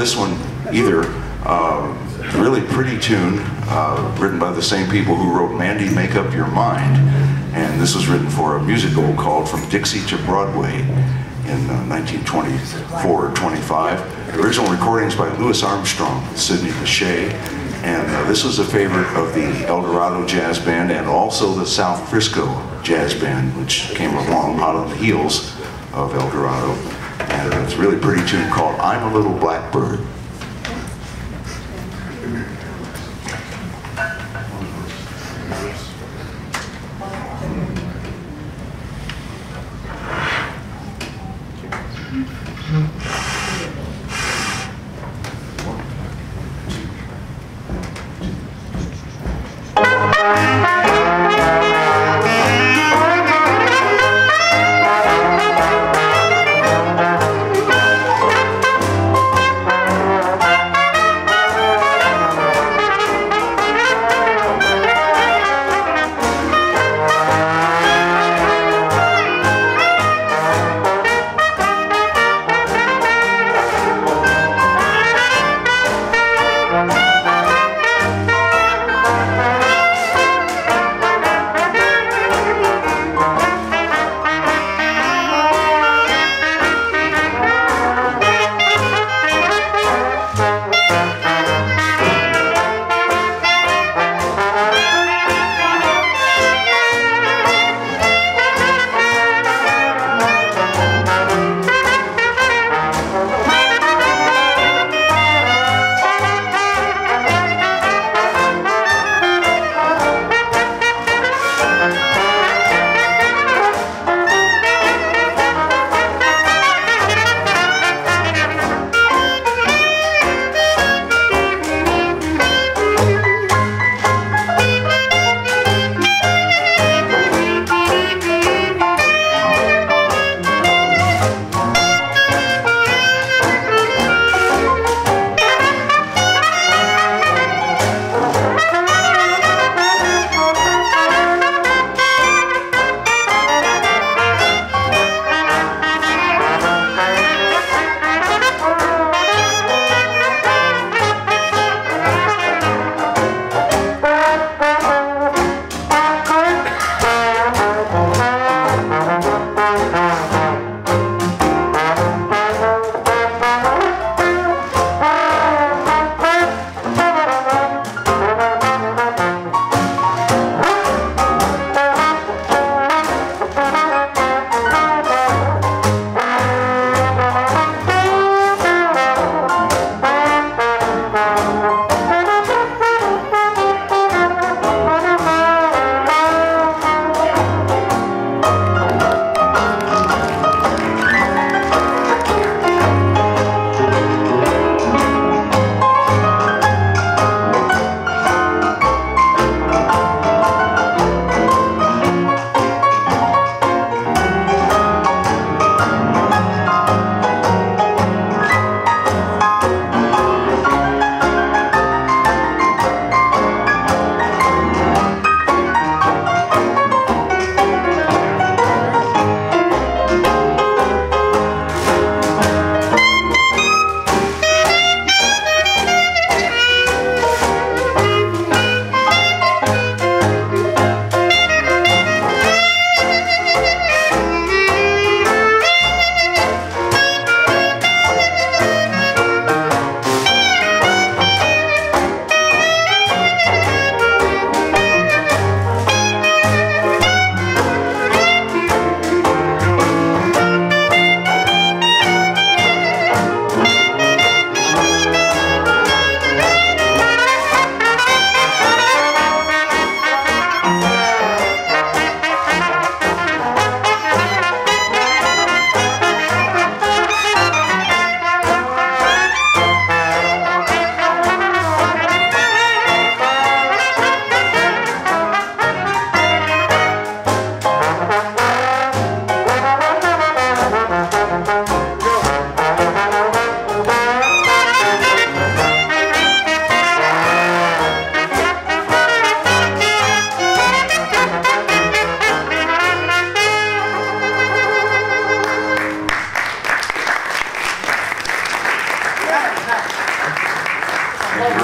this one either. Uh, really pretty tune, uh, written by the same people who wrote Mandy Make Up Your Mind. And this was written for a musical called From Dixie to Broadway in uh, 1924 25. Original recordings by Louis Armstrong, Sidney Bechet, and uh, this was a favorite of the El Dorado Jazz Band and also the South Frisco Jazz Band, which came along hot on the heels of El Dorado. It's a really pretty tune called I'm a Little Blackbird.